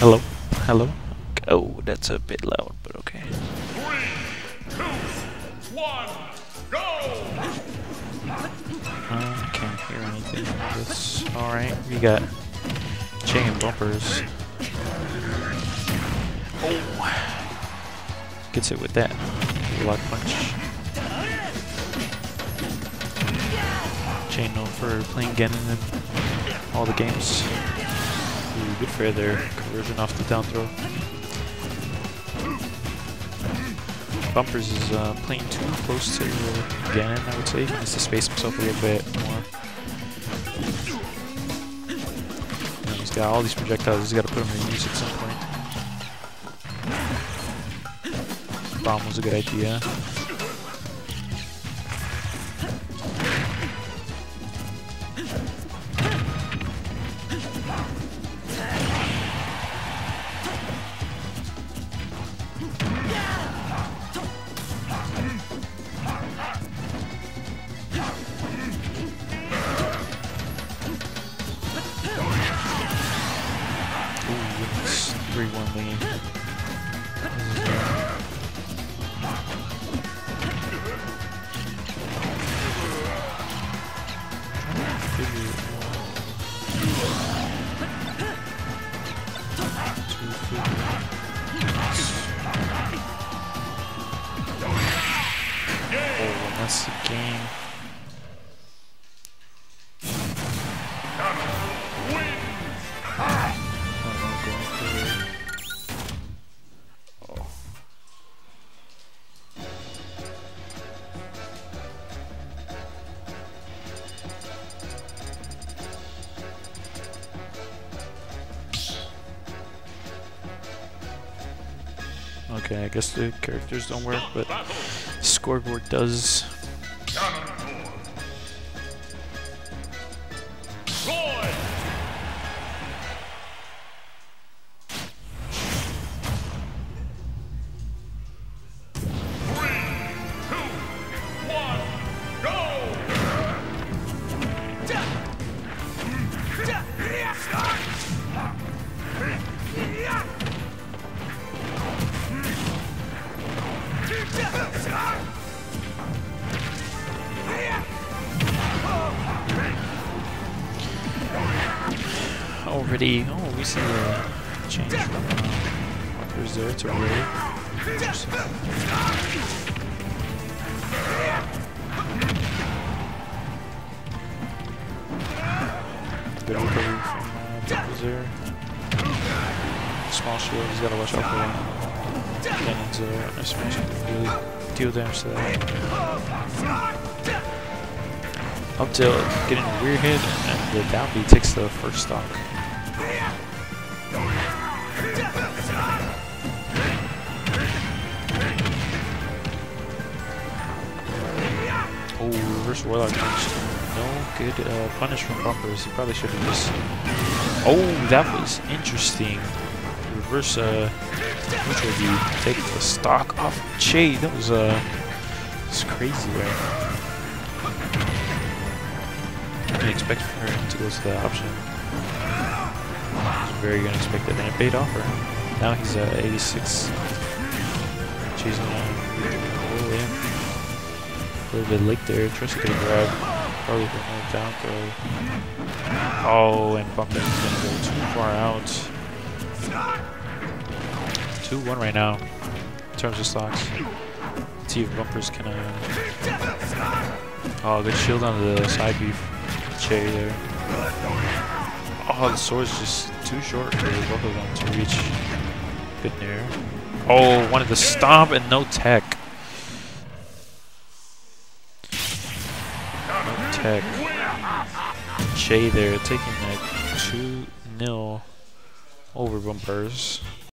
Hello? Hello? Oh, that's a bit loud, but okay. Three, two, one, go! Uh, I can't hear anything this. Alright, we got chain bumpers. Oh! Gets it with that. Lock punch. Chain known for playing Ganon in all the games. Good fair there. Conversion off the down throw. Bumpers is uh, playing too close to Ganon, I would say. He needs to space himself a little bit more. And he's got all these projectiles, he's got to put them in use at some point. Bomb was a good idea. It's 3-1 lead. Oh, that's the game. Okay, I guess the characters don't work, but scoreboard does. Already, oh, we see the change from uh, Walker's to Roy. Good recovery from uh, Walker's. Small shield, he's gotta watch out for that. Cannons there, nice smash, really deal damage to that. Up tilt getting a weird hit, and the down B takes the first stock. Reverse warlock punch. No good uh, punish from bumpers. He probably should have just. Oh, that was interesting. Reverse uh, neutral B. Take the stock off Che. That was uh, it's crazy there. I didn't expect him to go to the option. Very unexpected, and it paid off for him. Now he's uh, 86. Chasing uh, oh, yeah. A little bit late there. Get a grab. Probably for another down throw. Oh, and Bumpers to go too far out. 2-1 right now in terms of stocks. See if Bumpers can... Uh... Oh, good shield on the side beef. Che there. Oh, the sword's just too short for both of them to reach. Good nair. Oh, wanted to stomp and no tech. No tech. Che there taking that 2 0 over bumpers.